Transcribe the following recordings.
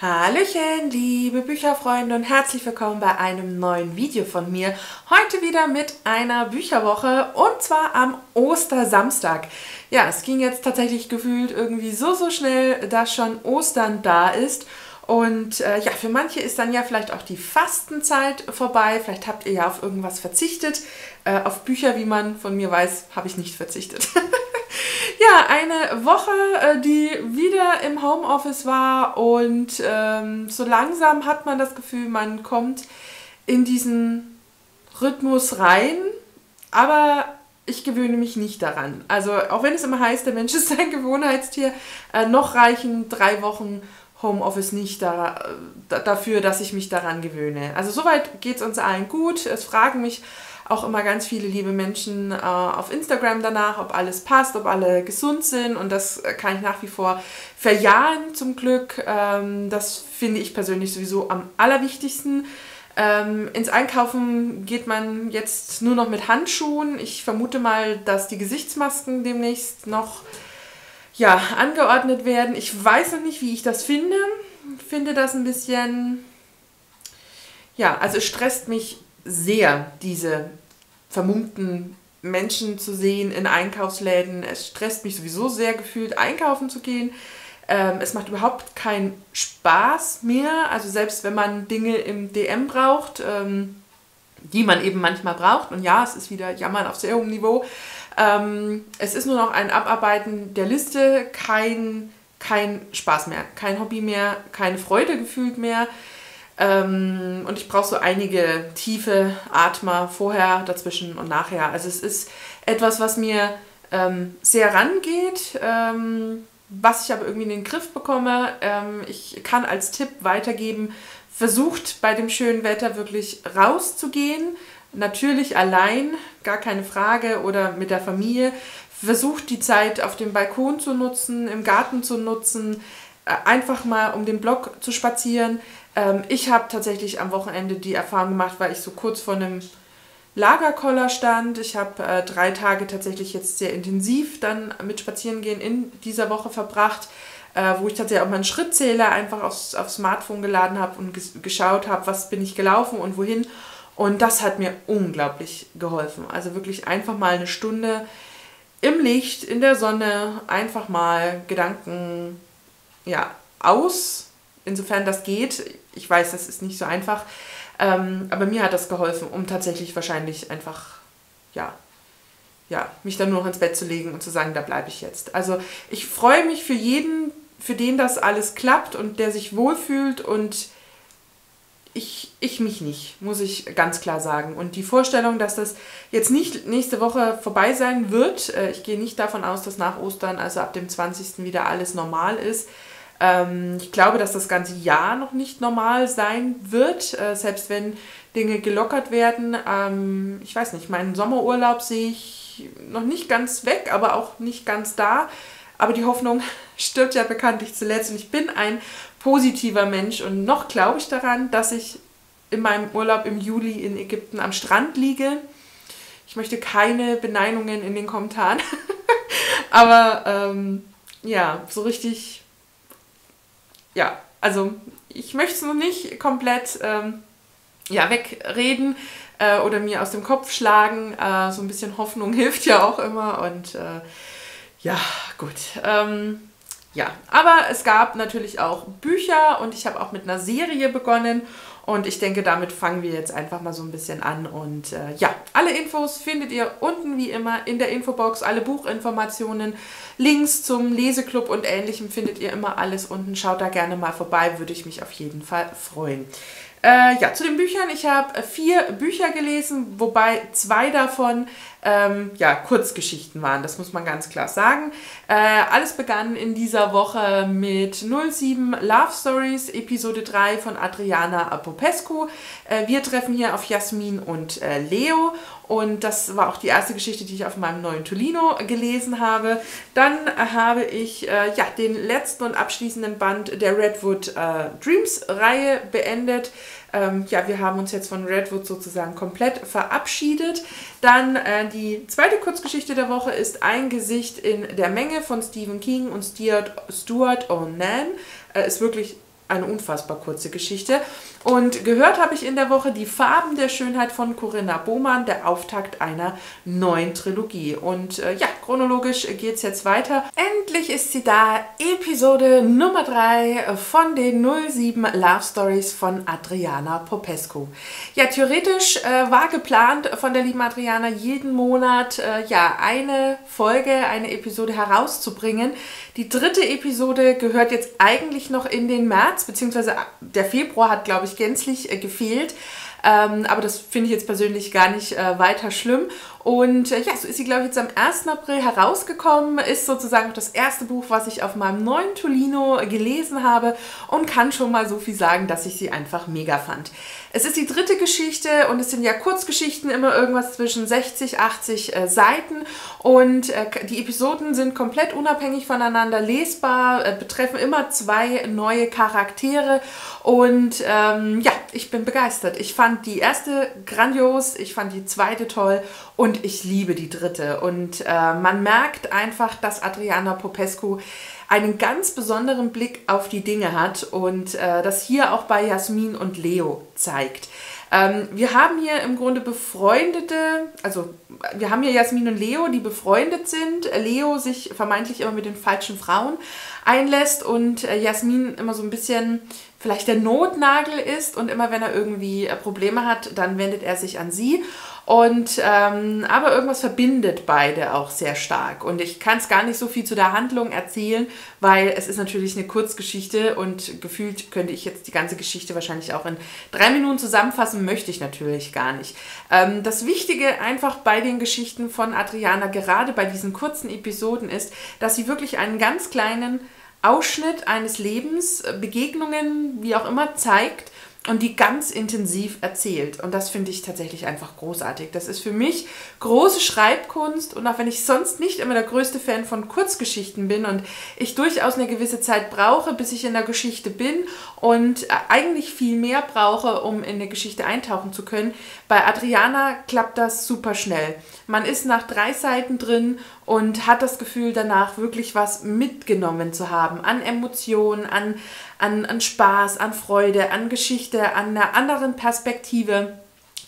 Hallöchen, liebe Bücherfreunde und herzlich willkommen bei einem neuen Video von mir. Heute wieder mit einer Bücherwoche und zwar am Ostersamstag. Ja, es ging jetzt tatsächlich gefühlt irgendwie so, so schnell, dass schon Ostern da ist. Und äh, ja, für manche ist dann ja vielleicht auch die Fastenzeit vorbei. Vielleicht habt ihr ja auf irgendwas verzichtet. Äh, auf Bücher, wie man von mir weiß, habe ich nicht verzichtet. Ja, eine Woche, äh, die wieder im Homeoffice war und ähm, so langsam hat man das Gefühl, man kommt in diesen Rhythmus rein, aber ich gewöhne mich nicht daran. Also auch wenn es immer heißt, der Mensch ist ein Gewohnheitstier, äh, noch reichen drei Wochen Homeoffice nicht da, da, dafür, dass ich mich daran gewöhne. Also soweit geht es uns allen gut. Es fragen mich auch immer ganz viele liebe Menschen äh, auf Instagram danach, ob alles passt, ob alle gesund sind und das kann ich nach wie vor verjahen zum Glück. Ähm, das finde ich persönlich sowieso am allerwichtigsten. Ähm, ins Einkaufen geht man jetzt nur noch mit Handschuhen. Ich vermute mal, dass die Gesichtsmasken demnächst noch ja, angeordnet werden. Ich weiß noch nicht, wie ich das finde. Ich finde das ein bisschen, ja, also es stresst mich sehr, diese vermummten Menschen zu sehen in Einkaufsläden. Es stresst mich sowieso sehr gefühlt, einkaufen zu gehen. Ähm, es macht überhaupt keinen Spaß mehr. Also selbst wenn man Dinge im DM braucht, ähm, die man eben manchmal braucht. Und ja, es ist wieder Jammern auf sehr hohem Niveau. Ähm, es ist nur noch ein Abarbeiten der Liste, kein, kein Spaß mehr, kein Hobby mehr, keine Freude gefühlt mehr. Ähm, und ich brauche so einige tiefe Atmer vorher, dazwischen und nachher. Also es ist etwas, was mir ähm, sehr rangeht, ähm, was ich aber irgendwie in den Griff bekomme. Ähm, ich kann als Tipp weitergeben, versucht bei dem schönen Wetter wirklich rauszugehen. Natürlich allein, gar keine Frage, oder mit der Familie. Versucht die Zeit auf dem Balkon zu nutzen, im Garten zu nutzen, äh, einfach mal um den Block zu spazieren. Ähm, ich habe tatsächlich am Wochenende die Erfahrung gemacht, weil ich so kurz vor einem Lagerkoller stand. Ich habe äh, drei Tage tatsächlich jetzt sehr intensiv dann mit Spazierengehen in dieser Woche verbracht, äh, wo ich tatsächlich auch meinen Schrittzähler einfach aufs, aufs Smartphone geladen habe und ges geschaut habe, was bin ich gelaufen und wohin. Und das hat mir unglaublich geholfen. Also wirklich einfach mal eine Stunde im Licht, in der Sonne, einfach mal Gedanken ja, aus insofern das geht. Ich weiß, das ist nicht so einfach. Ähm, aber mir hat das geholfen, um tatsächlich wahrscheinlich einfach, ja, ja, mich dann nur noch ins Bett zu legen und zu sagen, da bleibe ich jetzt. Also ich freue mich für jeden, für den das alles klappt und der sich wohlfühlt und ich, ich mich nicht, muss ich ganz klar sagen. Und die Vorstellung, dass das jetzt nicht nächste Woche vorbei sein wird, äh, ich gehe nicht davon aus, dass nach Ostern, also ab dem 20. wieder alles normal ist, ähm, ich glaube, dass das ganze Jahr noch nicht normal sein wird, äh, selbst wenn Dinge gelockert werden. Ähm, ich weiß nicht, meinen Sommerurlaub sehe ich noch nicht ganz weg, aber auch nicht ganz da. Aber die Hoffnung stirbt ja bekanntlich zuletzt und ich bin ein positiver Mensch und noch glaube ich daran, dass ich in meinem Urlaub im Juli in Ägypten am Strand liege. Ich möchte keine Beneinungen in den Kommentaren, aber ähm, ja, so richtig ja, also ich möchte es noch nicht komplett ähm, ja, wegreden äh, oder mir aus dem Kopf schlagen. Äh, so ein bisschen Hoffnung hilft ja auch immer und äh, ja, gut. Ähm, ja, aber es gab natürlich auch Bücher und ich habe auch mit einer Serie begonnen und ich denke, damit fangen wir jetzt einfach mal so ein bisschen an. Und äh, ja, alle Infos findet ihr unten wie immer in der Infobox. Alle Buchinformationen, Links zum Leseklub und ähnlichem findet ihr immer alles unten. Schaut da gerne mal vorbei, würde ich mich auf jeden Fall freuen. Äh, ja, zu den Büchern. Ich habe vier Bücher gelesen, wobei zwei davon ähm, ja, Kurzgeschichten waren. Das muss man ganz klar sagen. Äh, alles begann in dieser Woche mit 07 Love Stories, Episode 3 von Adriana Popescu. Äh, wir treffen hier auf Jasmin und äh, Leo. Und das war auch die erste Geschichte, die ich auf meinem neuen Tolino gelesen habe. Dann habe ich äh, ja, den letzten und abschließenden Band der Redwood äh, Dreams Reihe beendet. Ähm, ja, wir haben uns jetzt von Redwood sozusagen komplett verabschiedet. Dann äh, die zweite Kurzgeschichte der Woche ist Ein Gesicht in der Menge von Stephen King und Stuart, O'Nan. Äh, ist wirklich eine unfassbar kurze Geschichte. Und gehört habe ich in der Woche die Farben der Schönheit von Corinna Bohmann, der Auftakt einer neuen Trilogie. Und äh, ja, chronologisch geht es jetzt weiter. Endlich ist sie da, Episode Nummer 3 von den 07 Love Stories von Adriana Popescu. Ja, theoretisch äh, war geplant von der lieben Adriana jeden Monat äh, ja eine Folge, eine Episode herauszubringen. Die dritte Episode gehört jetzt eigentlich noch in den März, beziehungsweise der Februar hat, glaube ich, gänzlich äh, gefehlt. Ähm, aber das finde ich jetzt persönlich gar nicht äh, weiter schlimm. Und äh, ja, so ist sie, glaube ich, jetzt am 1. April herausgekommen. Ist sozusagen das erste Buch, was ich auf meinem neuen Tolino gelesen habe und kann schon mal so viel sagen, dass ich sie einfach mega fand. Es ist die dritte Geschichte und es sind ja Kurzgeschichten, immer irgendwas zwischen 60, 80 äh, Seiten. Und äh, die Episoden sind komplett unabhängig voneinander lesbar, äh, betreffen immer zwei neue Charaktere. Und ähm, ja, ich bin begeistert. Ich fand die erste grandios, ich fand die zweite toll und ich liebe die dritte. Und äh, man merkt einfach, dass Adriana Popescu einen ganz besonderen Blick auf die Dinge hat und äh, das hier auch bei Jasmin und Leo zeigt. Ähm, wir haben hier im Grunde befreundete, also wir haben hier Jasmin und Leo, die befreundet sind. Leo sich vermeintlich immer mit den falschen Frauen einlässt und äh, Jasmin immer so ein bisschen vielleicht der Notnagel ist und immer wenn er irgendwie äh, Probleme hat, dann wendet er sich an sie. Und ähm, aber irgendwas verbindet beide auch sehr stark. Und ich kann es gar nicht so viel zu der Handlung erzählen, weil es ist natürlich eine Kurzgeschichte und gefühlt könnte ich jetzt die ganze Geschichte wahrscheinlich auch in drei Minuten zusammenfassen, möchte ich natürlich gar nicht. Ähm, das Wichtige einfach bei den Geschichten von Adriana, gerade bei diesen kurzen Episoden, ist, dass sie wirklich einen ganz kleinen Ausschnitt eines Lebens, Begegnungen, wie auch immer, zeigt und die ganz intensiv erzählt. Und das finde ich tatsächlich einfach großartig. Das ist für mich große Schreibkunst und auch wenn ich sonst nicht immer der größte Fan von Kurzgeschichten bin und ich durchaus eine gewisse Zeit brauche, bis ich in der Geschichte bin und eigentlich viel mehr brauche, um in eine Geschichte eintauchen zu können, bei Adriana klappt das super schnell. Man ist nach drei Seiten drin und hat das Gefühl, danach wirklich was mitgenommen zu haben an Emotionen, an an, an Spaß, an Freude, an Geschichte, an einer anderen Perspektive.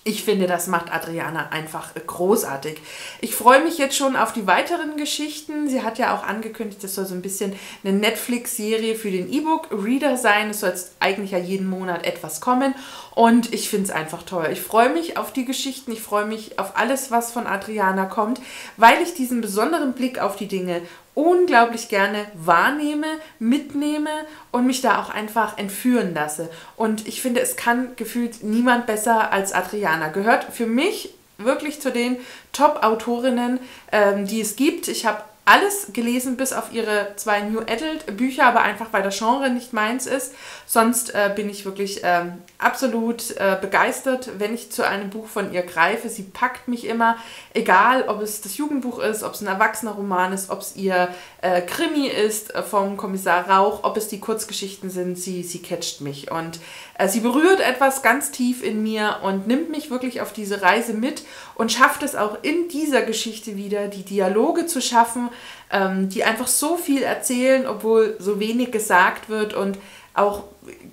Ich finde, das macht Adriana einfach großartig. Ich freue mich jetzt schon auf die weiteren Geschichten. Sie hat ja auch angekündigt, das soll so ein bisschen eine Netflix-Serie für den E-Book-Reader sein. Es soll jetzt eigentlich ja jeden Monat etwas kommen. Und ich finde es einfach toll. Ich freue mich auf die Geschichten. Ich freue mich auf alles, was von Adriana kommt, weil ich diesen besonderen Blick auf die Dinge unglaublich gerne wahrnehme, mitnehme und mich da auch einfach entführen lasse. Und ich finde, es kann gefühlt niemand besser als Adriana. Gehört für mich wirklich zu den Top-Autorinnen, ähm, die es gibt. Ich habe alles gelesen, bis auf ihre zwei New Adult Bücher, aber einfach weil das Genre nicht meins ist. Sonst äh, bin ich wirklich ähm, absolut äh, begeistert, wenn ich zu einem Buch von ihr greife. Sie packt mich immer, egal ob es das Jugendbuch ist, ob es ein erwachsener Roman ist, ob es ihr äh, Krimi ist äh, vom Kommissar Rauch, ob es die Kurzgeschichten sind. Sie, sie catcht mich und äh, sie berührt etwas ganz tief in mir und nimmt mich wirklich auf diese Reise mit und schafft es auch in dieser Geschichte wieder, die Dialoge zu schaffen, ähm, die einfach so viel erzählen, obwohl so wenig gesagt wird und auch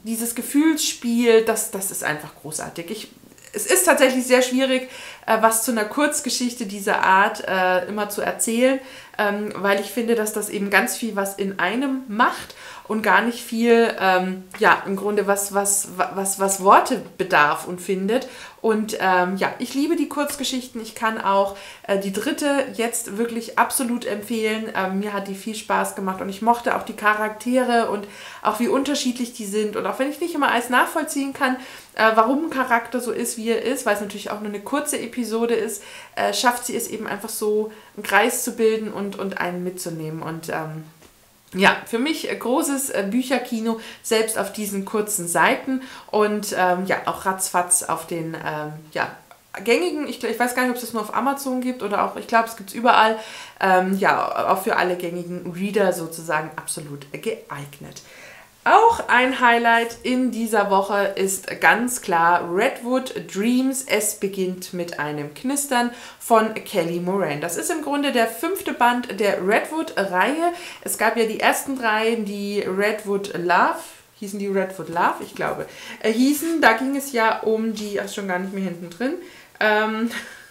dieses Gefühlsspiel, das, das ist einfach großartig. Ich, es ist tatsächlich sehr schwierig, äh, was zu einer Kurzgeschichte dieser Art äh, immer zu erzählen, ähm, weil ich finde, dass das eben ganz viel was in einem macht und gar nicht viel, ähm, ja, im Grunde was, was, was, was Worte bedarf und findet. Und ähm, ja, ich liebe die Kurzgeschichten. Ich kann auch äh, die dritte jetzt wirklich absolut empfehlen. Ähm, mir hat die viel Spaß gemacht und ich mochte auch die Charaktere und auch wie unterschiedlich die sind. Und auch wenn ich nicht immer alles nachvollziehen kann, äh, warum ein Charakter so ist, wie er ist, weil es natürlich auch nur eine kurze Episode ist, äh, schafft sie es eben einfach so, einen Kreis zu bilden und, und einen mitzunehmen. Und ähm, ja, für mich großes äh, Bücherkino, selbst auf diesen kurzen Seiten und ähm, ja, auch ratzfatz auf den ähm, ja, gängigen, ich, ich, weiß gar nicht, ob es das nur auf Amazon gibt oder auch, ich glaube, es gibt es überall, ähm, ja, auch für alle gängigen Reader sozusagen absolut geeignet. Auch ein Highlight in dieser Woche ist ganz klar Redwood Dreams. Es beginnt mit einem Knistern von Kelly Moran. Das ist im Grunde der fünfte Band der Redwood-Reihe. Es gab ja die ersten drei, die Redwood Love hießen die Redwood Love, ich glaube, äh, hießen, da ging es ja um die, ach schon gar nicht mehr hinten drin, ähm,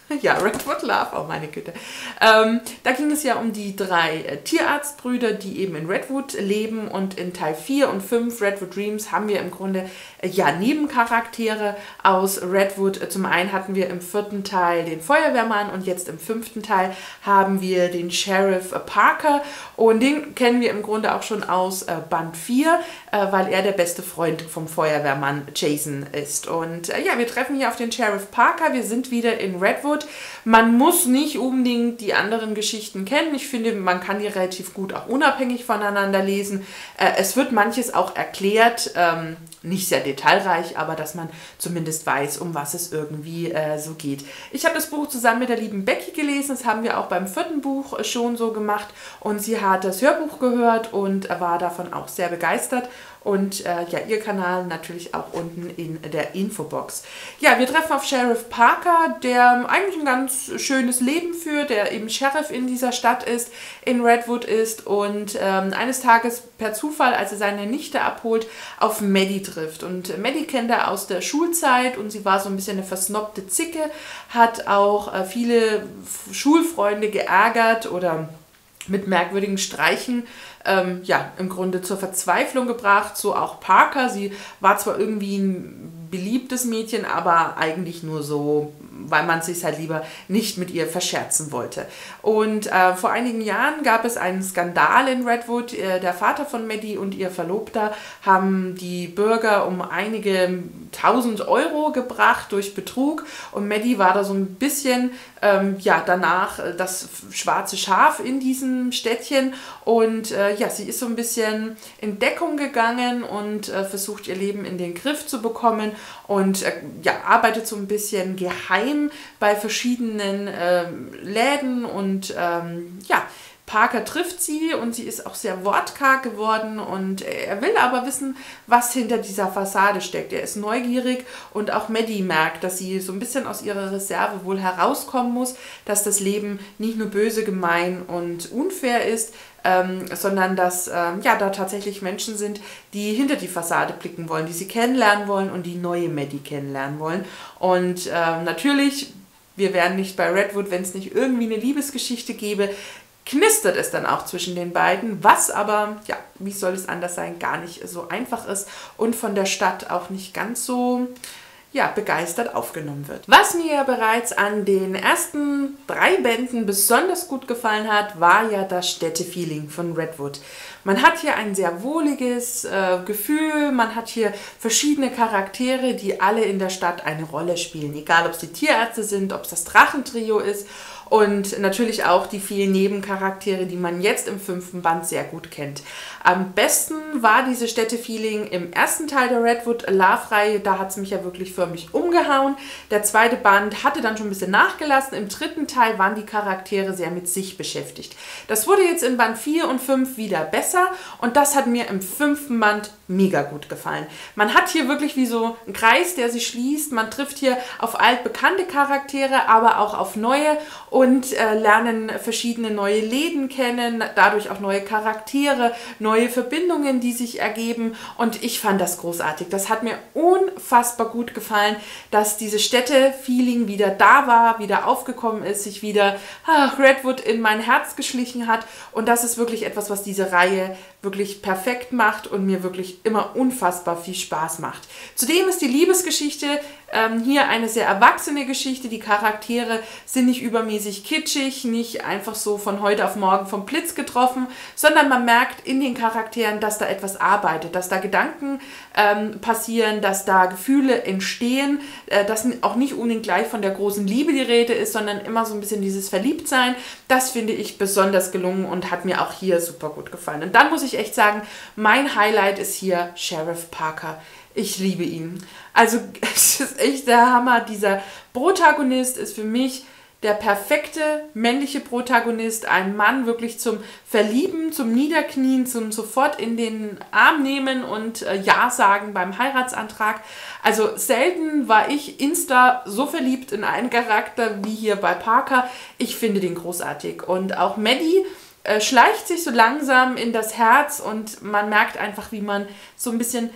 Ja, Redwood Love, oh meine Güte. Ähm, da ging es ja um die drei äh, Tierarztbrüder, die eben in Redwood leben und in Teil 4 und 5 Redwood Dreams haben wir im Grunde äh, ja Nebencharaktere aus Redwood. Äh, zum einen hatten wir im vierten Teil den Feuerwehrmann und jetzt im fünften Teil haben wir den Sheriff Parker und den kennen wir im Grunde auch schon aus äh, Band 4, äh, weil er der beste Freund vom Feuerwehrmann Jason ist. Und äh, ja, wir treffen hier auf den Sheriff Parker, wir sind wieder in Redwood Hollywood. Man muss nicht unbedingt die anderen Geschichten kennen. Ich finde, man kann die relativ gut auch unabhängig voneinander lesen. Äh, es wird manches auch erklärt, ähm, nicht sehr detailreich, aber dass man zumindest weiß, um was es irgendwie äh, so geht. Ich habe das Buch zusammen mit der lieben Becky gelesen. Das haben wir auch beim vierten Buch schon so gemacht. Und sie hat das Hörbuch gehört und war davon auch sehr begeistert und äh, ja, ihr Kanal natürlich auch unten in der Infobox. Ja, wir treffen auf Sheriff Parker, der eigentlich ein ganz schönes Leben führt, der eben Sheriff in dieser Stadt ist, in Redwood ist und ähm, eines Tages per Zufall, als er seine Nichte abholt, auf Maddie trifft. Und Maddie kennt er aus der Schulzeit und sie war so ein bisschen eine versnobte Zicke, hat auch äh, viele Schulfreunde geärgert oder mit merkwürdigen Streichen ähm, ja, im Grunde zur Verzweiflung gebracht. So auch Parker. Sie war zwar irgendwie ein beliebtes Mädchen, aber eigentlich nur so weil man sich halt lieber nicht mit ihr verscherzen wollte. Und äh, vor einigen Jahren gab es einen Skandal in Redwood. Äh, der Vater von Maddie und ihr Verlobter haben die Bürger um einige tausend Euro gebracht durch Betrug und Maddie war da so ein bisschen ähm, ja danach äh, das schwarze Schaf in diesem Städtchen und äh, ja sie ist so ein bisschen in Deckung gegangen und äh, versucht ihr Leben in den Griff zu bekommen und äh, ja arbeitet so ein bisschen geheim Unternehmen, bei verschiedenen ähm, Läden und ähm, ja, Parker trifft sie und sie ist auch sehr wortkarg geworden und er will aber wissen, was hinter dieser Fassade steckt. Er ist neugierig und auch Maddie merkt, dass sie so ein bisschen aus ihrer Reserve wohl herauskommen muss, dass das Leben nicht nur böse, gemein und unfair ist, ähm, sondern dass ähm, ja, da tatsächlich Menschen sind, die hinter die Fassade blicken wollen, die sie kennenlernen wollen und die neue Maddie kennenlernen wollen. Und ähm, natürlich wir wären nicht bei Redwood, wenn es nicht irgendwie eine Liebesgeschichte gäbe knistert es dann auch zwischen den beiden, was aber, ja, wie soll es anders sein, gar nicht so einfach ist und von der Stadt auch nicht ganz so ja, begeistert aufgenommen wird. Was mir ja bereits an den ersten drei Bänden besonders gut gefallen hat, war ja das Städtefeeling von Redwood. Man hat hier ein sehr wohliges äh, Gefühl, man hat hier verschiedene Charaktere, die alle in der Stadt eine Rolle spielen, egal ob es die Tierärzte sind, ob es das Drachentrio ist und natürlich auch die vielen Nebencharaktere, die man jetzt im fünften Band sehr gut kennt. Am besten war diese Städtefeeling im ersten Teil der Redwood Love-Reihe, da hat es mich ja wirklich förmlich umgehauen. Der zweite Band hatte dann schon ein bisschen nachgelassen. Im dritten Teil waren die Charaktere sehr mit sich beschäftigt. Das wurde jetzt in Band 4 und 5 wieder besser und das hat mir im fünften Band mega gut gefallen. Man hat hier wirklich wie so einen Kreis, der sich schließt. Man trifft hier auf altbekannte Charaktere, aber auch auf neue äh, lernen verschiedene neue Läden kennen, dadurch auch neue Charaktere, neue Verbindungen, die sich ergeben und ich fand das großartig. Das hat mir unfassbar gut gefallen, dass diese Städte-Feeling wieder da war, wieder aufgekommen ist, sich wieder ach, Redwood in mein Herz geschlichen hat und das ist wirklich etwas, was diese Reihe wirklich perfekt macht und mir wirklich immer unfassbar viel Spaß macht. Zudem ist die Liebesgeschichte ähm, hier eine sehr erwachsene Geschichte. Die Charaktere sind nicht übermäßig kitschig, nicht einfach so von heute auf morgen vom Blitz getroffen, sondern man merkt in den Charakteren, dass da etwas arbeitet, dass da Gedanken ähm, passieren, dass da Gefühle entstehen, äh, dass auch nicht unbedingt gleich von der großen Liebe die Rede ist, sondern immer so ein bisschen dieses Verliebtsein. Das finde ich besonders gelungen und hat mir auch hier super gut gefallen. Und dann muss ich echt sagen, mein Highlight ist hier Sheriff Parker. Ich liebe ihn. Also es ist echt der Hammer. Dieser Protagonist ist für mich der perfekte männliche Protagonist, ein Mann wirklich zum Verlieben, zum Niederknien, zum sofort in den Arm nehmen und äh, Ja sagen beim Heiratsantrag. Also selten war ich insta so verliebt in einen Charakter wie hier bei Parker. Ich finde den großartig. Und auch Maddie äh, schleicht sich so langsam in das Herz und man merkt einfach, wie man so ein bisschen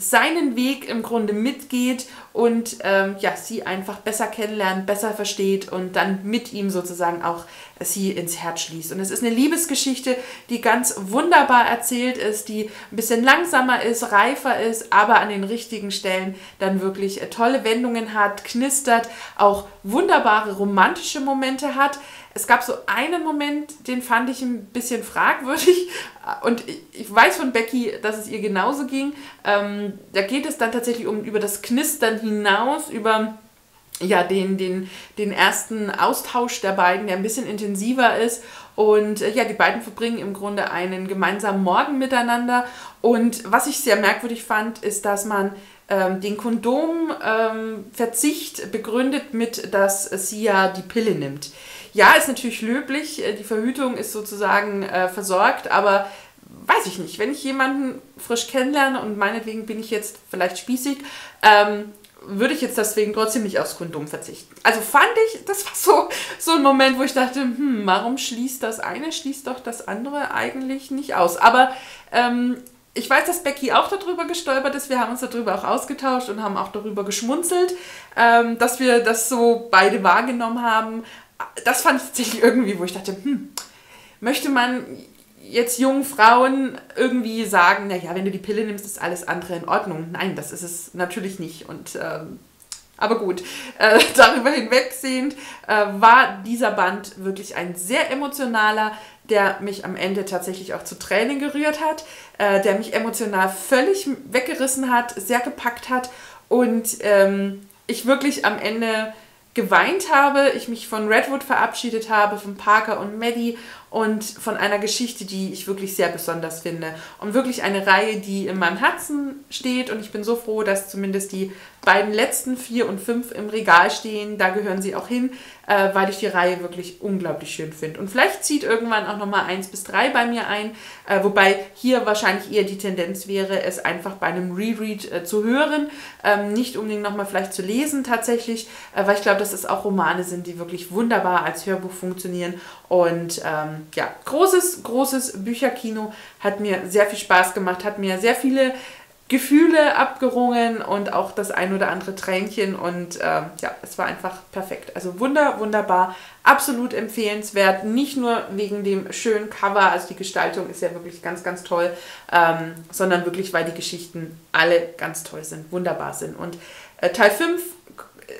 seinen Weg im Grunde mitgeht und ähm, ja, sie einfach besser kennenlernt, besser versteht und dann mit ihm sozusagen auch sie ins Herz schließt. Und es ist eine Liebesgeschichte, die ganz wunderbar erzählt ist, die ein bisschen langsamer ist, reifer ist, aber an den richtigen Stellen dann wirklich tolle Wendungen hat, knistert, auch wunderbare romantische Momente hat. Es gab so einen Moment, den fand ich ein bisschen fragwürdig. Und ich weiß von Becky, dass es ihr genauso ging. Ähm, da geht es dann tatsächlich um über das Knistern hinaus, über ja, den, den, den ersten Austausch der beiden, der ein bisschen intensiver ist. Und äh, ja, die beiden verbringen im Grunde einen gemeinsamen Morgen miteinander. Und was ich sehr merkwürdig fand, ist, dass man ähm, den Kondomverzicht ähm, begründet mit, dass sie ja die Pille nimmt. Ja, ist natürlich löblich, äh, die Verhütung ist sozusagen äh, versorgt, aber weiß ich nicht, wenn ich jemanden frisch kennenlerne und meinetwegen bin ich jetzt vielleicht spießig, ähm, würde ich jetzt deswegen trotzdem nicht aufs Kondom verzichten. Also fand ich, das war so, so ein Moment, wo ich dachte, hm, warum schließt das eine, schließt doch das andere eigentlich nicht aus. Aber ähm, ich weiß, dass Becky auch darüber gestolpert ist. Wir haben uns darüber auch ausgetauscht und haben auch darüber geschmunzelt, ähm, dass wir das so beide wahrgenommen haben. Das fand ich tatsächlich irgendwie, wo ich dachte, hm, möchte man jetzt jungen Frauen irgendwie sagen, naja, wenn du die Pille nimmst, ist alles andere in Ordnung. Nein, das ist es natürlich nicht. Und ähm, aber gut, äh, darüber hinwegsehend äh, war dieser Band wirklich ein sehr emotionaler, der mich am Ende tatsächlich auch zu Tränen gerührt hat, äh, der mich emotional völlig weggerissen hat, sehr gepackt hat und ähm, ich wirklich am Ende geweint habe, ich mich von Redwood verabschiedet habe, von Parker und Maddie und von einer Geschichte, die ich wirklich sehr besonders finde. Und wirklich eine Reihe, die in meinem Herzen steht und ich bin so froh, dass zumindest die beiden letzten vier und fünf im Regal stehen. Da gehören sie auch hin, äh, weil ich die Reihe wirklich unglaublich schön finde. Und vielleicht zieht irgendwann auch nochmal eins bis drei bei mir ein, äh, wobei hier wahrscheinlich eher die Tendenz wäre, es einfach bei einem Reread äh, zu hören, ähm, nicht unbedingt nochmal vielleicht zu lesen tatsächlich, äh, weil ich glaube, dass es auch Romane sind, die wirklich wunderbar als Hörbuch funktionieren. Und ähm, ja, großes, großes Bücherkino hat mir sehr viel Spaß gemacht, hat mir sehr viele Gefühle abgerungen und auch das ein oder andere Tränchen und ähm, ja, es war einfach perfekt. Also wunder, wunderbar, absolut empfehlenswert, nicht nur wegen dem schönen Cover, also die Gestaltung ist ja wirklich ganz, ganz toll, ähm, sondern wirklich, weil die Geschichten alle ganz toll sind, wunderbar sind. Und äh, Teil 5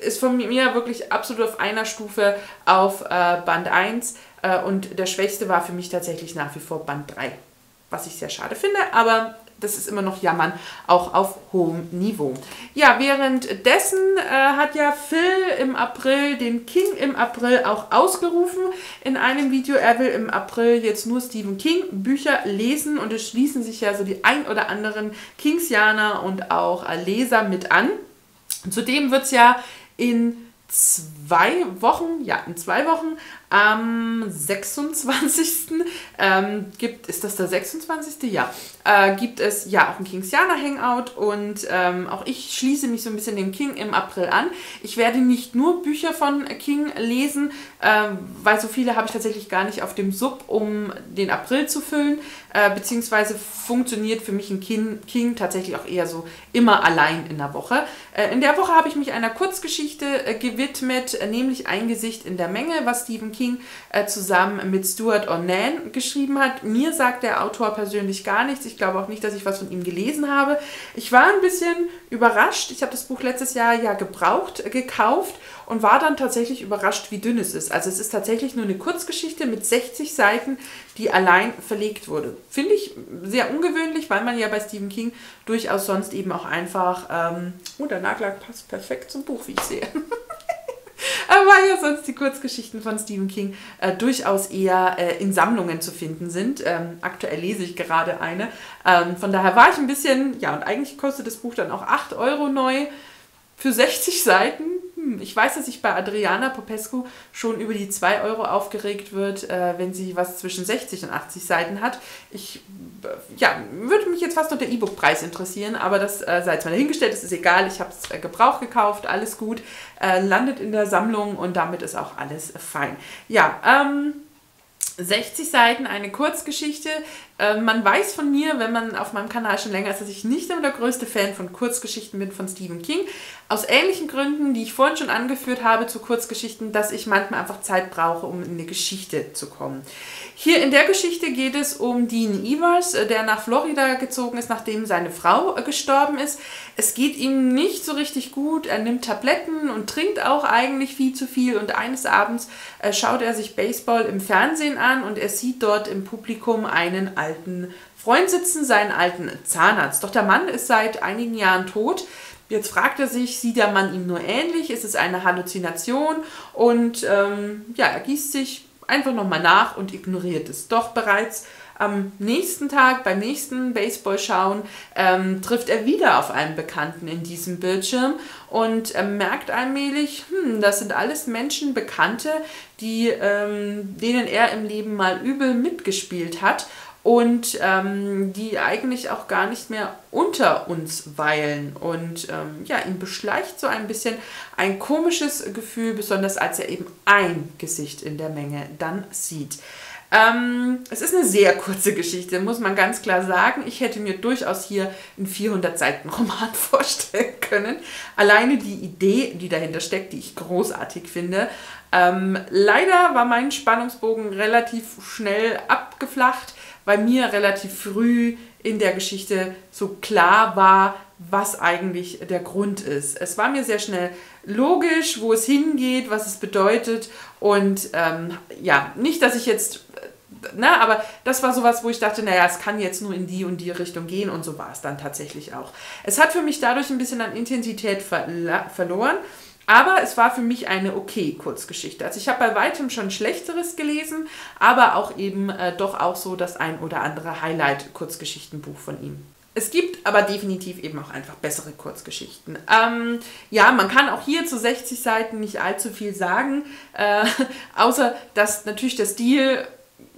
ist von mir wirklich absolut auf einer Stufe auf äh, Band 1 äh, und der schwächste war für mich tatsächlich nach wie vor Band 3, was ich sehr schade finde, aber das ist immer noch Jammern, auch auf hohem Niveau. Ja, währenddessen äh, hat ja Phil im April den King im April auch ausgerufen in einem Video. Er will im April jetzt nur Stephen King Bücher lesen und es schließen sich ja so die ein oder anderen Kingsianer und auch äh, Leser mit an. zudem wird es ja in zwei Wochen, ja, in zwei Wochen am 26. Ähm, gibt, ist das der 26.? Ja, äh, gibt es ja auch ein Kingsianer Hangout und ähm, auch ich schließe mich so ein bisschen dem King im April an. Ich werde nicht nur Bücher von King lesen, äh, weil so viele habe ich tatsächlich gar nicht auf dem Sub, um den April zu füllen, äh, beziehungsweise funktioniert für mich ein King, King tatsächlich auch eher so immer allein in der Woche. Äh, in der Woche habe ich mich einer Kurzgeschichte äh, gewidmet, nämlich Ein Gesicht in der Menge, was Stephen King King äh, zusammen mit Stuart Ornan geschrieben hat. Mir sagt der Autor persönlich gar nichts. Ich glaube auch nicht, dass ich was von ihm gelesen habe. Ich war ein bisschen überrascht. Ich habe das Buch letztes Jahr ja gebraucht, äh, gekauft und war dann tatsächlich überrascht, wie dünn es ist. Also es ist tatsächlich nur eine Kurzgeschichte mit 60 Seiten, die allein verlegt wurde. Finde ich sehr ungewöhnlich, weil man ja bei Stephen King durchaus sonst eben auch einfach, ähm, oh, der Nagellack passt perfekt zum Buch, wie ich sehe. weil ja sonst die Kurzgeschichten von Stephen King äh, durchaus eher äh, in Sammlungen zu finden sind. Ähm, aktuell lese ich gerade eine. Ähm, von daher war ich ein bisschen, ja, und eigentlich kostet das Buch dann auch 8 Euro neu für 60 Seiten hm, ich weiß, dass sich bei Adriana Popescu schon über die 2 Euro aufgeregt wird, äh, wenn sie was zwischen 60 und 80 Seiten hat. Ich äh, ja, würde mich jetzt fast noch der E-Book-Preis interessieren, aber das äh, sei jetzt mal dahingestellt, das ist egal. Ich habe es äh, Gebrauch gekauft, alles gut, äh, landet in der Sammlung und damit ist auch alles fein. Ja, ähm, 60 Seiten, eine Kurzgeschichte. Ähm, man weiß von mir, wenn man auf meinem Kanal schon länger ist, dass ich nicht immer der größte Fan von Kurzgeschichten bin von Stephen King. Aus ähnlichen Gründen, die ich vorhin schon angeführt habe zu Kurzgeschichten, dass ich manchmal einfach Zeit brauche, um in eine Geschichte zu kommen. Hier in der Geschichte geht es um Dean Evers, äh, der nach Florida gezogen ist, nachdem seine Frau äh, gestorben ist. Es geht ihm nicht so richtig gut. Er nimmt Tabletten und trinkt auch eigentlich viel zu viel. Und eines Abends äh, schaut er sich Baseball im Fernsehen an und er sieht dort im Publikum einen alten Freund sitzen, seinen alten Zahnarzt. Doch der Mann ist seit einigen Jahren tot. Jetzt fragt er sich, sieht der Mann ihm nur ähnlich? Ist es eine Halluzination? Und ähm, ja, er gießt sich einfach nochmal nach und ignoriert es. Doch bereits am nächsten Tag, beim nächsten Baseball-Schauen, ähm, trifft er wieder auf einen Bekannten in diesem Bildschirm und äh, merkt allmählich, hm, das sind alles Menschen, Bekannte, die, ähm, denen er im Leben mal übel mitgespielt hat und ähm, die eigentlich auch gar nicht mehr unter uns weilen. Und ähm, ja, ihn beschleicht so ein bisschen ein komisches Gefühl, besonders als er eben ein Gesicht in der Menge dann sieht. Ähm, es ist eine sehr kurze Geschichte, muss man ganz klar sagen. Ich hätte mir durchaus hier einen 400 Seiten Roman vorstellen können. Alleine die Idee, die dahinter steckt, die ich großartig finde. Ähm, leider war mein Spannungsbogen relativ schnell abgeflacht, weil mir relativ früh in der Geschichte so klar war, was eigentlich der Grund ist. Es war mir sehr schnell logisch, wo es hingeht, was es bedeutet und ähm, ja, nicht, dass ich jetzt na, ne, aber das war sowas, wo ich dachte, naja, es kann jetzt nur in die und die Richtung gehen und so war es dann tatsächlich auch. Es hat für mich dadurch ein bisschen an Intensität verloren, aber es war für mich eine okay Kurzgeschichte. Also ich habe bei weitem schon Schlechteres gelesen, aber auch eben äh, doch auch so das ein oder andere Highlight-Kurzgeschichtenbuch von ihm. Es gibt aber definitiv eben auch einfach bessere Kurzgeschichten. Ähm, ja, man kann auch hier zu 60 Seiten nicht allzu viel sagen, äh, außer dass natürlich der Stil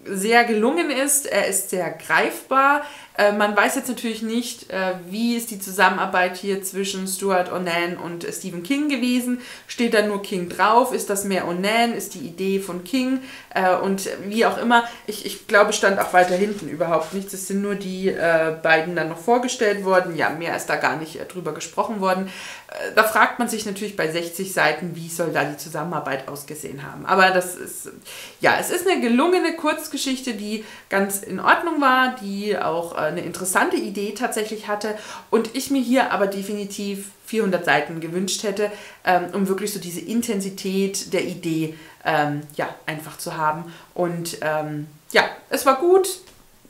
sehr gelungen ist. Er ist sehr greifbar. Äh, man weiß jetzt natürlich nicht, äh, wie ist die Zusammenarbeit hier zwischen Stuart Onan und Stephen King gewesen. Steht da nur King drauf? Ist das mehr Onan? Ist die Idee von King? Äh, und wie auch immer, ich, ich glaube, stand auch weiter hinten überhaupt nichts. Es sind nur die äh, beiden dann noch vorgestellt worden. Ja, mehr ist da gar nicht äh, drüber gesprochen worden. Äh, da fragt man sich natürlich bei 60 Seiten, wie soll da die Zusammenarbeit ausgesehen haben. Aber das ist, ja, es ist eine gelungene Kurzgeschichte, die ganz in Ordnung war, die auch eine interessante Idee tatsächlich hatte und ich mir hier aber definitiv 400 Seiten gewünscht hätte, ähm, um wirklich so diese Intensität der Idee ähm, ja, einfach zu haben. Und ähm, ja, es war gut,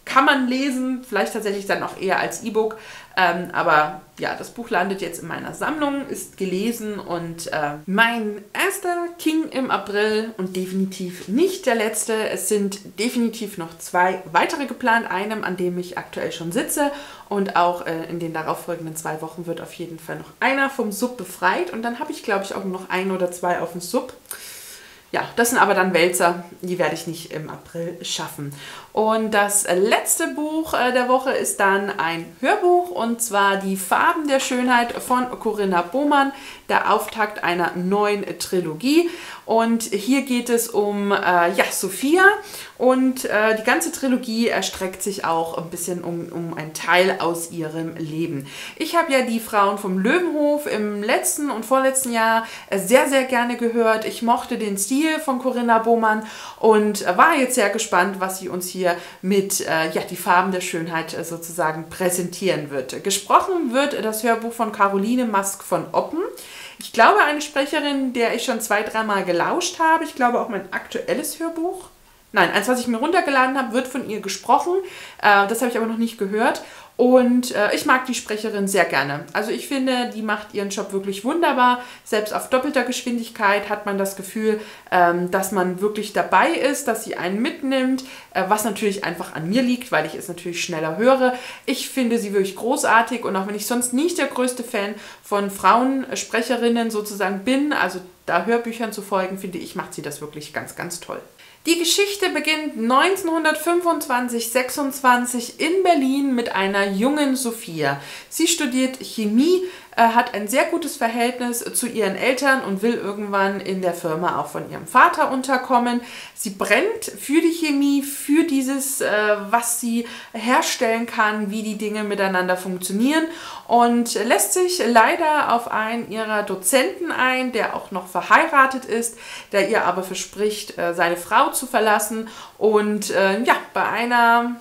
kann man lesen, vielleicht tatsächlich dann auch eher als E-Book. Ähm, aber ja, das Buch landet jetzt in meiner Sammlung, ist gelesen und äh, mein erster King im April und definitiv nicht der letzte. Es sind definitiv noch zwei weitere geplant. Einem, an dem ich aktuell schon sitze und auch äh, in den darauffolgenden zwei Wochen wird auf jeden Fall noch einer vom Sub befreit und dann habe ich, glaube ich, auch noch ein oder zwei auf dem Sub. Ja, das sind aber dann Wälzer, die werde ich nicht im April schaffen. Und das letzte Buch äh, der Woche ist dann ein Hörbuch und zwar Die Farben der Schönheit von Corinna Bohmann, der Auftakt einer neuen Trilogie. Und hier geht es um äh, ja, Sophia und äh, die ganze Trilogie erstreckt sich auch ein bisschen um, um einen Teil aus ihrem Leben. Ich habe ja die Frauen vom Löwenhof im letzten und vorletzten Jahr sehr, sehr gerne gehört. Ich mochte den Stil von Corinna Bohmann und war jetzt sehr gespannt, was sie uns hier mit äh, ja, die Farben der Schönheit äh, sozusagen präsentieren wird. Gesprochen wird das Hörbuch von Caroline Mask von Oppen. Ich glaube, eine Sprecherin, der ich schon zwei, dreimal gelauscht habe. Ich glaube auch mein aktuelles Hörbuch. Nein, eins, was ich mir runtergeladen habe, wird von ihr gesprochen. Äh, das habe ich aber noch nicht gehört. Und äh, ich mag die Sprecherin sehr gerne. Also ich finde, die macht ihren Job wirklich wunderbar. Selbst auf doppelter Geschwindigkeit hat man das Gefühl, ähm, dass man wirklich dabei ist, dass sie einen mitnimmt, äh, was natürlich einfach an mir liegt, weil ich es natürlich schneller höre. Ich finde sie wirklich großartig und auch wenn ich sonst nicht der größte Fan von Frauensprecherinnen sozusagen bin, also da Hörbüchern zu folgen, finde ich, macht sie das wirklich ganz, ganz toll. Die Geschichte beginnt 1925-26 in Berlin mit einer jungen Sophia. Sie studiert Chemie hat ein sehr gutes Verhältnis zu ihren Eltern und will irgendwann in der Firma auch von ihrem Vater unterkommen. Sie brennt für die Chemie, für dieses, äh, was sie herstellen kann, wie die Dinge miteinander funktionieren und lässt sich leider auf einen ihrer Dozenten ein, der auch noch verheiratet ist, der ihr aber verspricht, äh, seine Frau zu verlassen und äh, ja, bei einer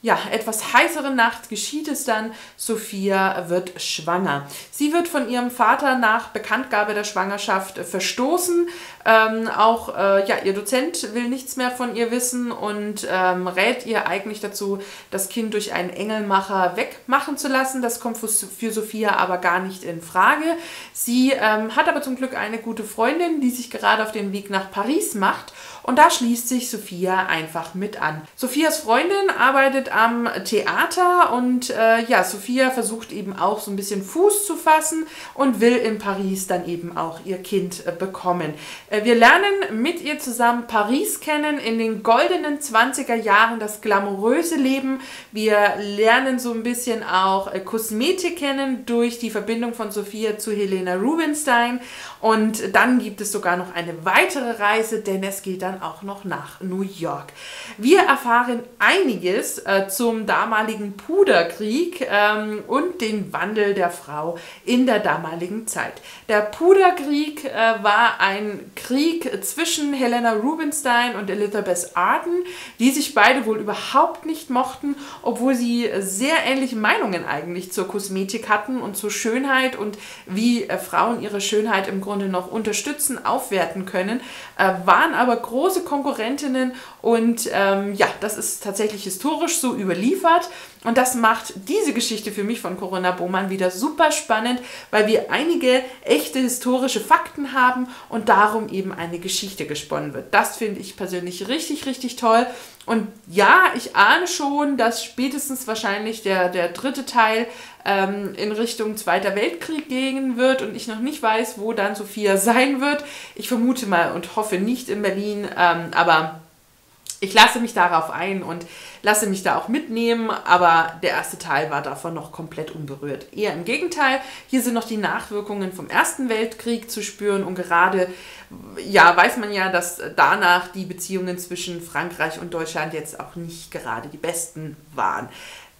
ja, etwas heißere Nacht geschieht es dann. Sophia wird schwanger. Sie wird von ihrem Vater nach Bekanntgabe der Schwangerschaft verstoßen. Ähm, auch äh, ja, ihr Dozent will nichts mehr von ihr wissen und ähm, rät ihr eigentlich dazu, das Kind durch einen Engelmacher wegmachen zu lassen. Das kommt für, für Sophia aber gar nicht in Frage. Sie ähm, hat aber zum Glück eine gute Freundin, die sich gerade auf den Weg nach Paris macht und da schließt sich Sophia einfach mit an. Sophias Freundin arbeitet am Theater und äh, ja, Sophia versucht eben auch so ein bisschen Fuß zu fassen und will in Paris dann eben auch ihr Kind äh, bekommen. Äh, wir lernen mit ihr zusammen Paris kennen in den goldenen 20er Jahren, das glamouröse Leben. Wir lernen so ein bisschen auch äh, Kosmetik kennen durch die Verbindung von Sophia zu Helena Rubinstein und dann gibt es sogar noch eine weitere Reise, denn es geht dann auch noch nach New York. Wir erfahren einiges äh, zum damaligen Puderkrieg ähm, und den Wandel der Frau in der damaligen Zeit. Der Puderkrieg äh, war ein Krieg zwischen Helena Rubinstein und Elizabeth Arden, die sich beide wohl überhaupt nicht mochten, obwohl sie sehr ähnliche Meinungen eigentlich zur Kosmetik hatten und zur Schönheit und wie äh, Frauen ihre Schönheit im Grunde noch unterstützen, aufwerten können, äh, waren aber große große Konkurrentinnen und ähm, ja, das ist tatsächlich historisch so überliefert und das macht diese Geschichte für mich von Corinna Bohmann wieder super spannend, weil wir einige echte historische Fakten haben und darum eben eine Geschichte gesponnen wird. Das finde ich persönlich richtig, richtig toll. Und ja, ich ahne schon, dass spätestens wahrscheinlich der, der dritte Teil ähm, in Richtung Zweiter Weltkrieg gehen wird und ich noch nicht weiß, wo dann Sophia sein wird. Ich vermute mal und hoffe nicht in Berlin, ähm, aber ich lasse mich darauf ein und lasse mich da auch mitnehmen, aber der erste Teil war davon noch komplett unberührt. Eher im Gegenteil, hier sind noch die Nachwirkungen vom Ersten Weltkrieg zu spüren und gerade, ja, weiß man ja, dass danach die Beziehungen zwischen Frankreich und Deutschland jetzt auch nicht gerade die besten waren.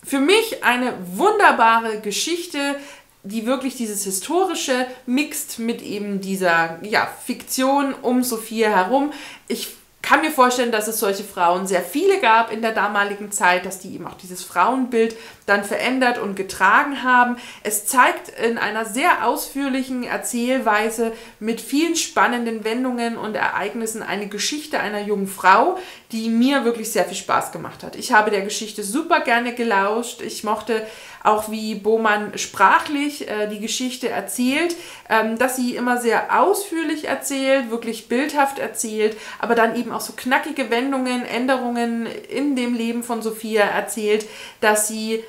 Für mich eine wunderbare Geschichte, die wirklich dieses historische mixt mit eben dieser ja, Fiktion um Sophia herum. Ich kann mir vorstellen, dass es solche Frauen sehr viele gab in der damaligen Zeit, dass die eben auch dieses Frauenbild dann verändert und getragen haben. Es zeigt in einer sehr ausführlichen Erzählweise mit vielen spannenden Wendungen und Ereignissen eine Geschichte einer jungen Frau, die mir wirklich sehr viel Spaß gemacht hat. Ich habe der Geschichte super gerne gelauscht. Ich mochte auch wie Bohmann sprachlich äh, die Geschichte erzählt, ähm, dass sie immer sehr ausführlich erzählt, wirklich bildhaft erzählt, aber dann eben auch so knackige Wendungen, Änderungen in dem Leben von Sophia erzählt, dass sie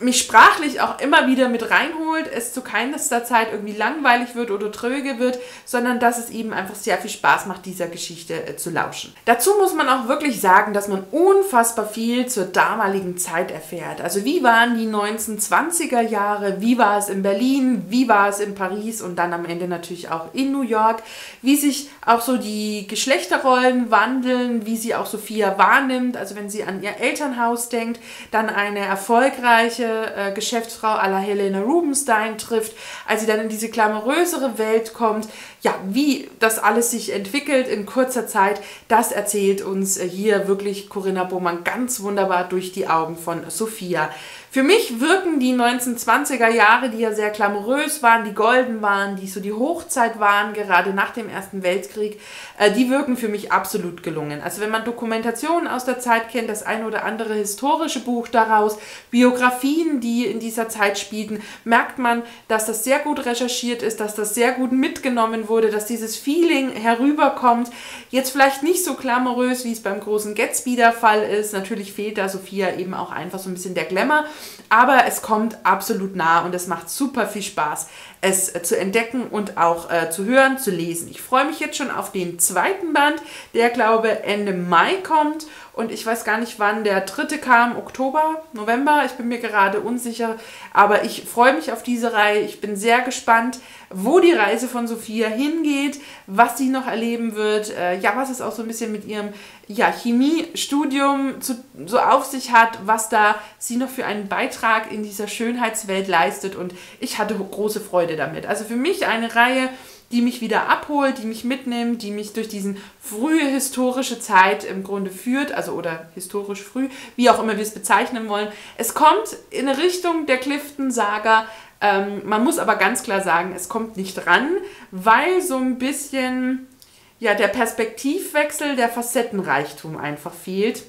mich sprachlich auch immer wieder mit reinholt, es zu keinster Zeit irgendwie langweilig wird oder tröge wird, sondern dass es eben einfach sehr viel Spaß macht, dieser Geschichte äh, zu lauschen. Dazu muss man auch wirklich sagen, dass man unfassbar viel zur damaligen Zeit erfährt. Also wie waren die 1920er Jahre, wie war es in Berlin, wie war es in Paris? Und dann am Ende natürlich auch in New York, wie sich auch so die Geschlechterrollen wandeln, wie sie auch Sophia wahrnimmt, also wenn sie an ihr Elternhaus denkt, dann eine erfolgreiche äh, Geschäftsfrau à la Helena Rubenstein trifft, als sie dann in diese glamourösere Welt kommt. Ja, wie das alles sich entwickelt in kurzer Zeit, das erzählt uns äh, hier wirklich Corinna Bohmann ganz wunderbar durch die Augen von Sophia. Für mich wirken die 1920er Jahre, die ja sehr glamourös waren, die golden waren, die so die Hochzeit waren, gerade nach dem Ersten Weltkrieg, äh, die wirken für mich absolut gelungen. Also wenn man Dokumentationen aus der Zeit kennt, das ein oder andere historische Buch daraus, Biografien, die in dieser Zeit spielten, merkt man, dass das sehr gut recherchiert ist, dass das sehr gut mitgenommen wurde, dass dieses Feeling herüberkommt. Jetzt vielleicht nicht so glamourös, wie es beim großen Gatsby der Fall ist. Natürlich fehlt da Sophia eben auch einfach so ein bisschen der Glamour. Aber es kommt absolut nah und es macht super viel Spaß, es äh, zu entdecken und auch äh, zu hören, zu lesen. Ich freue mich jetzt schon auf den zweiten Band, der glaube Ende Mai kommt und ich weiß gar nicht, wann der dritte kam, Oktober, November, ich bin mir gerade unsicher, aber ich freue mich auf diese Reihe. Ich bin sehr gespannt, wo die Reise von Sophia hingeht, was sie noch erleben wird, äh, ja, was es auch so ein bisschen mit ihrem ja, Chemiestudium zu, so auf sich hat, was da sie noch für einen Beitrag in dieser Schönheitswelt leistet und ich hatte große Freude damit. Also für mich eine Reihe, die mich wieder abholt, die mich mitnimmt, die mich durch diesen frühe historische Zeit im Grunde führt, also oder historisch früh, wie auch immer wir es bezeichnen wollen. Es kommt in Richtung der Clifton-Saga. Ähm, man muss aber ganz klar sagen, es kommt nicht ran, weil so ein bisschen ja, der Perspektivwechsel, der Facettenreichtum einfach fehlt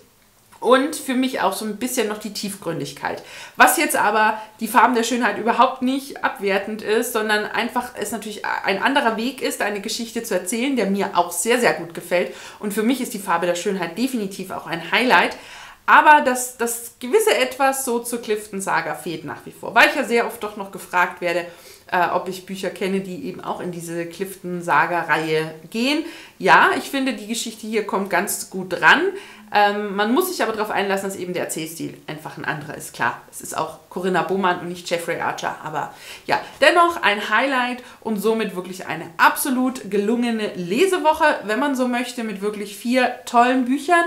und für mich auch so ein bisschen noch die Tiefgründigkeit. Was jetzt aber die Farben der Schönheit überhaupt nicht abwertend ist, sondern einfach es natürlich ein anderer Weg ist, eine Geschichte zu erzählen, der mir auch sehr, sehr gut gefällt. Und für mich ist die Farbe der Schönheit definitiv auch ein Highlight. Aber das, das gewisse Etwas so zur Clifton-Saga fehlt nach wie vor, weil ich ja sehr oft doch noch gefragt werde, äh, ob ich Bücher kenne, die eben auch in diese Clifton-Saga-Reihe gehen. Ja, ich finde, die Geschichte hier kommt ganz gut dran. Ähm, man muss sich aber darauf einlassen, dass eben der Erzählstil einfach ein anderer ist. Klar, es ist auch Corinna Bowman und nicht Jeffrey Archer, aber ja, dennoch ein Highlight und somit wirklich eine absolut gelungene Lesewoche, wenn man so möchte, mit wirklich vier tollen Büchern,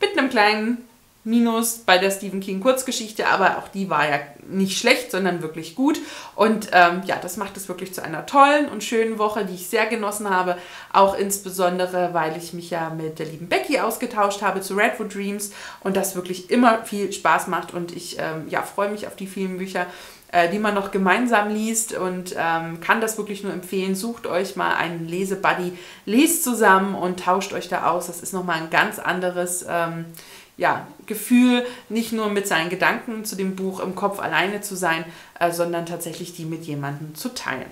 mit einem kleinen Minus bei der Stephen King Kurzgeschichte, aber auch die war ja nicht schlecht, sondern wirklich gut. Und ähm, ja, das macht es wirklich zu einer tollen und schönen Woche, die ich sehr genossen habe. Auch insbesondere, weil ich mich ja mit der lieben Becky ausgetauscht habe zu Redwood Dreams und das wirklich immer viel Spaß macht. Und ich ähm, ja, freue mich auf die vielen Bücher, äh, die man noch gemeinsam liest und ähm, kann das wirklich nur empfehlen. Sucht euch mal einen Lesebuddy, lest zusammen und tauscht euch da aus. Das ist nochmal ein ganz anderes ähm, ja, Gefühl, nicht nur mit seinen Gedanken zu dem Buch im Kopf alleine zu sein, äh, sondern tatsächlich die mit jemandem zu teilen.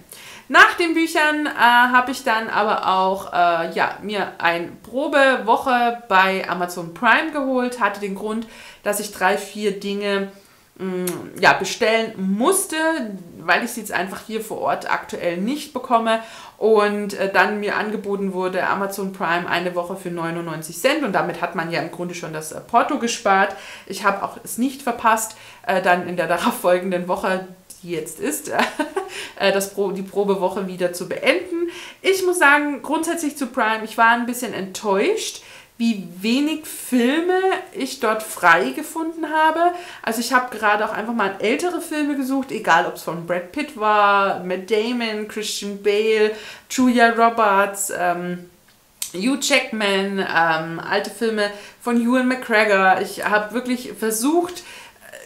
Nach den Büchern äh, habe ich dann aber auch äh, ja, mir eine Probewoche bei Amazon Prime geholt, hatte den Grund, dass ich drei, vier Dinge ja, bestellen musste, weil ich sie jetzt einfach hier vor Ort aktuell nicht bekomme und äh, dann mir angeboten wurde Amazon Prime eine Woche für 99 Cent und damit hat man ja im Grunde schon das äh, Porto gespart. Ich habe auch es nicht verpasst, äh, dann in der darauffolgenden Woche die jetzt ist, äh, das Pro, die Probewoche wieder zu beenden. Ich muss sagen, grundsätzlich zu Prime, ich war ein bisschen enttäuscht wie wenig Filme ich dort frei gefunden habe. Also ich habe gerade auch einfach mal ältere Filme gesucht, egal ob es von Brad Pitt war, Matt Damon, Christian Bale, Julia Roberts, ähm, Hugh Jackman, ähm, alte Filme von Ewan McGregor. Ich habe wirklich versucht,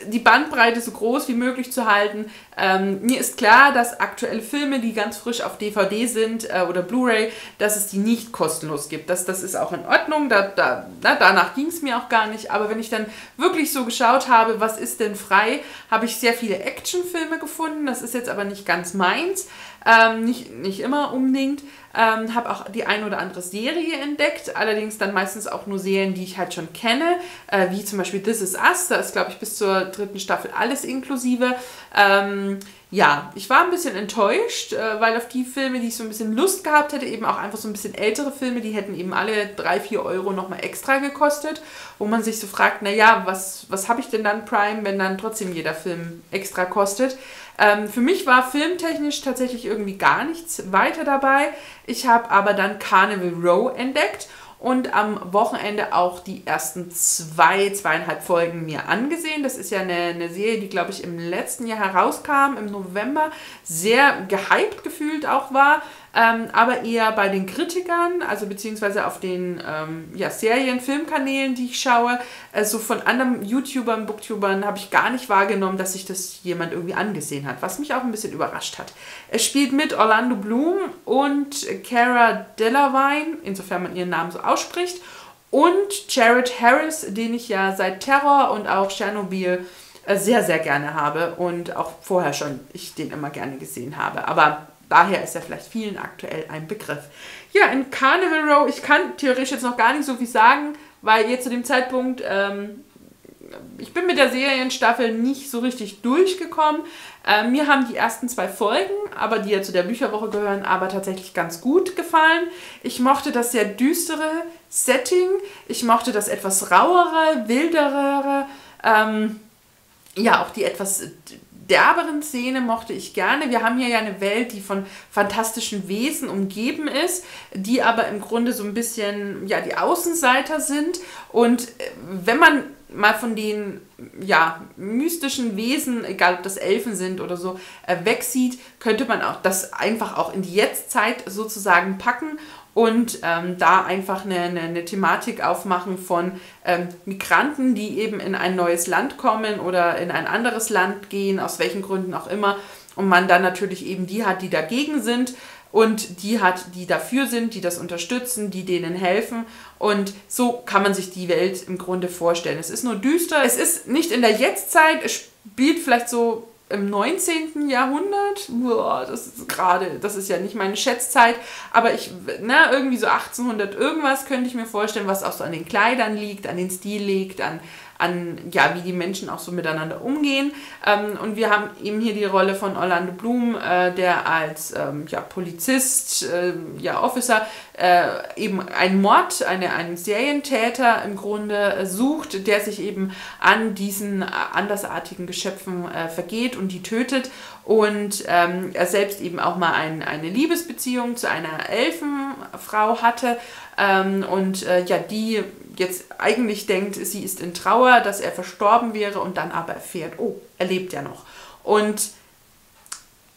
die Bandbreite so groß wie möglich zu halten. Ähm, mir ist klar, dass aktuelle Filme, die ganz frisch auf DVD sind äh, oder Blu-ray, dass es die nicht kostenlos gibt. Das, das ist auch in Ordnung, da, da, na, danach ging es mir auch gar nicht. Aber wenn ich dann wirklich so geschaut habe, was ist denn frei, habe ich sehr viele Actionfilme gefunden. Das ist jetzt aber nicht ganz meins, ähm, nicht, nicht immer unbedingt. Ähm, habe auch die ein oder andere Serie entdeckt, allerdings dann meistens auch nur Serien, die ich halt schon kenne, äh, wie zum Beispiel This Is Us, da ist glaube ich bis zur dritten Staffel alles inklusive. Ähm, ja, ich war ein bisschen enttäuscht, äh, weil auf die Filme, die ich so ein bisschen Lust gehabt hätte, eben auch einfach so ein bisschen ältere Filme, die hätten eben alle 3, 4 Euro nochmal extra gekostet, wo man sich so fragt, naja, was, was habe ich denn dann Prime, wenn dann trotzdem jeder Film extra kostet? Ähm, für mich war filmtechnisch tatsächlich irgendwie gar nichts weiter dabei. Ich habe aber dann Carnival Row entdeckt und am Wochenende auch die ersten zwei, zweieinhalb Folgen mir angesehen. Das ist ja eine, eine Serie, die, glaube ich, im letzten Jahr herauskam, im November, sehr gehypt gefühlt auch war ähm, aber eher bei den Kritikern, also beziehungsweise auf den ähm, ja, Serien, Filmkanälen, die ich schaue. Also von anderen YouTubern, Booktubern habe ich gar nicht wahrgenommen, dass sich das jemand irgendwie angesehen hat, was mich auch ein bisschen überrascht hat. Es spielt mit Orlando Bloom und Cara Delevingne, insofern man ihren Namen so ausspricht, und Jared Harris, den ich ja seit Terror und auch Tschernobyl äh, sehr, sehr gerne habe und auch vorher schon ich den immer gerne gesehen habe. Aber Daher ist er vielleicht vielen aktuell ein Begriff. Ja, in Carnival Row, ich kann theoretisch jetzt noch gar nicht so viel sagen, weil jetzt zu dem Zeitpunkt ähm, ich bin mit der Serienstaffel nicht so richtig durchgekommen. Äh, mir haben die ersten zwei Folgen, aber die ja zu der Bücherwoche gehören, aber tatsächlich ganz gut gefallen. Ich mochte das sehr düstere Setting. Ich mochte das etwas rauere, wildere, ähm, ja, auch die etwas derberen Szene mochte ich gerne. Wir haben hier ja eine Welt, die von fantastischen Wesen umgeben ist, die aber im Grunde so ein bisschen ja die Außenseiter sind. Und äh, wenn man mal von den ja, mystischen Wesen, egal ob das Elfen sind oder so, äh, wegsieht, könnte man auch das einfach auch in die Jetztzeit sozusagen packen und ähm, da einfach eine, eine, eine, Thematik aufmachen von ähm, Migranten, die eben in ein neues Land kommen oder in ein anderes Land gehen, aus welchen Gründen auch immer. Und man dann natürlich eben die hat, die dagegen sind und die hat, die dafür sind, die das unterstützen, die denen helfen. Und so kann man sich die Welt im Grunde vorstellen. Es ist nur düster, es ist nicht in der Jetztzeit, es spielt vielleicht so im 19. Jahrhundert, boah, das ist gerade, das ist ja nicht meine Schätzzeit, aber ich, ne, irgendwie so 1800 irgendwas könnte ich mir vorstellen, was auch so an den Kleidern liegt, an den Stil liegt, an, an ja, wie die Menschen auch so miteinander umgehen. Ähm, und wir haben eben hier die Rolle von Orlando Bloom, äh, der als ähm, ja, Polizist, äh, ja, Officer, äh, eben einen Mord, eine, einen Serientäter im Grunde sucht, der sich eben an diesen andersartigen Geschöpfen äh, vergeht und die tötet. Und ähm, er selbst eben auch mal ein, eine Liebesbeziehung zu einer Elfenfrau hatte. Ähm, und äh, ja, die jetzt eigentlich denkt, sie ist in Trauer, dass er verstorben wäre und dann aber erfährt, oh, er lebt ja noch. Und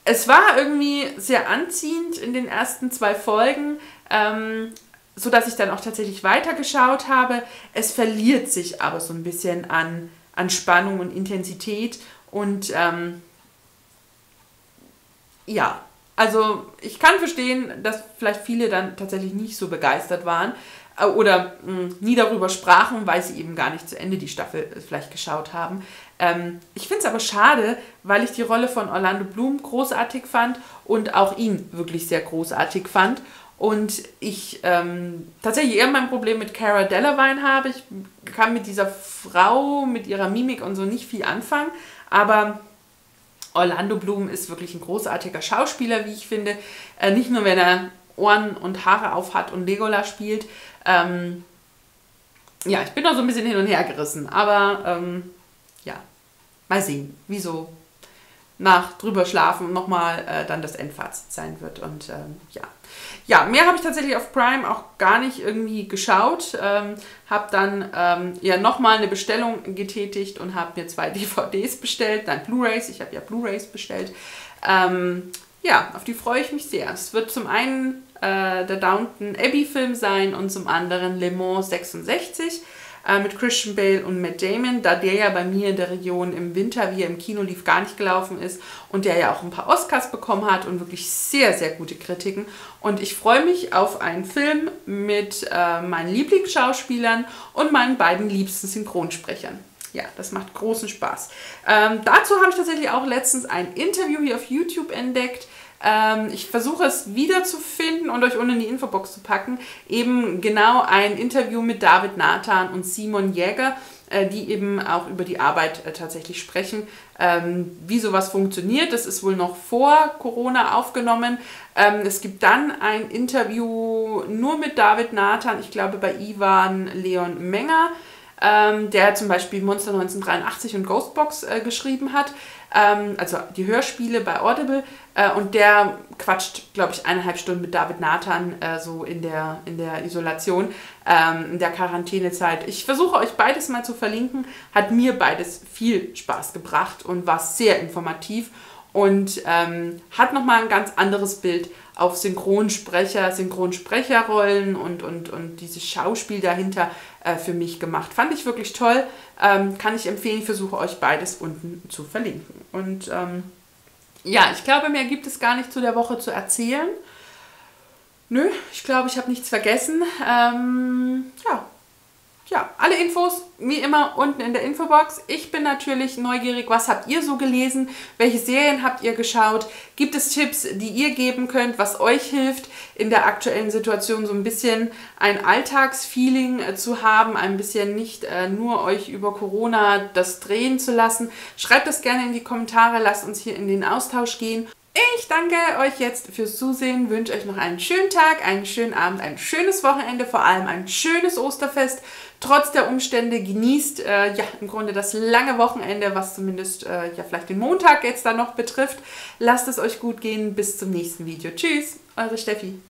es war irgendwie sehr anziehend in den ersten zwei Folgen, ähm, so dass ich dann auch tatsächlich weitergeschaut habe. Es verliert sich aber so ein bisschen an, an Spannung und Intensität und ähm, ja, also ich kann verstehen, dass vielleicht viele dann tatsächlich nicht so begeistert waren, äh, oder mh, hm, nie darüber sprachen, weil sie eben gar nicht zu Ende die Staffel äh, vielleicht geschaut haben. Ähm, ich finde es aber schade, weil ich die Rolle von Orlando Bloom großartig fand und auch ihn wirklich sehr großartig fand. Und ich ähm, tatsächlich eher mein Problem mit Cara Delevingne habe. Ich kann mit dieser Frau, mit ihrer Mimik und so nicht viel anfangen. Aber Orlando Bloom ist wirklich ein großartiger Schauspieler, wie ich finde. Äh, nicht nur, wenn er Ohren und Haare auf hat und Legola spielt, ähm, ja, ich bin noch so ein bisschen hin und her gerissen, aber ähm, ja, mal sehen, wieso nach drüber schlafen nochmal äh, dann das Endfazit sein wird. Und ähm, ja. Ja, mehr habe ich tatsächlich auf Prime auch gar nicht irgendwie geschaut. Ähm, habe dann ähm, ja nochmal eine Bestellung getätigt und habe mir zwei DVDs bestellt, nein, Blu-Rays, ich habe ja Blu-Rays bestellt. Ähm, ja, auf die freue ich mich sehr. Es wird zum einen äh, der Downton Abbey-Film sein und zum anderen Le Mans 66 äh, mit Christian Bale und Matt Damon, da der ja bei mir in der Region im Winter, wie er im Kino lief, gar nicht gelaufen ist und der ja auch ein paar Oscars bekommen hat und wirklich sehr, sehr gute Kritiken. Und ich freue mich auf einen Film mit äh, meinen Lieblingsschauspielern und meinen beiden liebsten Synchronsprechern. Ja, das macht großen Spaß. Ähm, dazu habe ich tatsächlich auch letztens ein Interview hier auf YouTube entdeckt ähm, ich versuche es wiederzufinden und euch unten in die Infobox zu packen. Eben genau ein Interview mit David Nathan und Simon Jäger, äh, die eben auch über die Arbeit äh, tatsächlich sprechen. Ähm, wie sowas funktioniert, das ist wohl noch vor Corona aufgenommen. Ähm, es gibt dann ein Interview nur mit David Nathan, ich glaube bei Ivan Leon Menger ähm, der zum Beispiel Monster 1983 und Ghostbox äh, geschrieben hat, ähm, also die Hörspiele bei Audible. Äh, und der quatscht, glaube ich, eineinhalb Stunden mit David Nathan äh, so in der, in der Isolation, ähm, in der Quarantänezeit. Ich versuche euch beides mal zu verlinken. Hat mir beides viel Spaß gebracht und war sehr informativ und ähm, hat nochmal ein ganz anderes Bild auf Synchronsprecher, Synchronsprecherrollen und, und, und dieses Schauspiel dahinter äh, für mich gemacht. Fand ich wirklich toll. Ähm, kann ich empfehlen. Ich versuche euch beides unten zu verlinken. Und ähm, ja, ich glaube, mehr gibt es gar nicht zu der Woche zu erzählen. Nö, ich glaube, ich habe nichts vergessen. Ähm, ja, ja, alle Infos wie immer unten in der Infobox. Ich bin natürlich neugierig, was habt ihr so gelesen? Welche Serien habt ihr geschaut? Gibt es Tipps, die ihr geben könnt, was euch hilft, in der aktuellen Situation so ein bisschen ein Alltagsfeeling äh, zu haben, ein bisschen nicht äh, nur euch über Corona das drehen zu lassen? Schreibt das gerne in die Kommentare, lasst uns hier in den Austausch gehen. Ich danke euch jetzt fürs Zusehen, wünsche euch noch einen schönen Tag, einen schönen Abend, ein schönes Wochenende, vor allem ein schönes Osterfest. Trotz der Umstände genießt äh, ja im Grunde das lange Wochenende, was zumindest äh, ja vielleicht den Montag jetzt dann noch betrifft. Lasst es euch gut gehen. Bis zum nächsten Video. Tschüss, eure Steffi.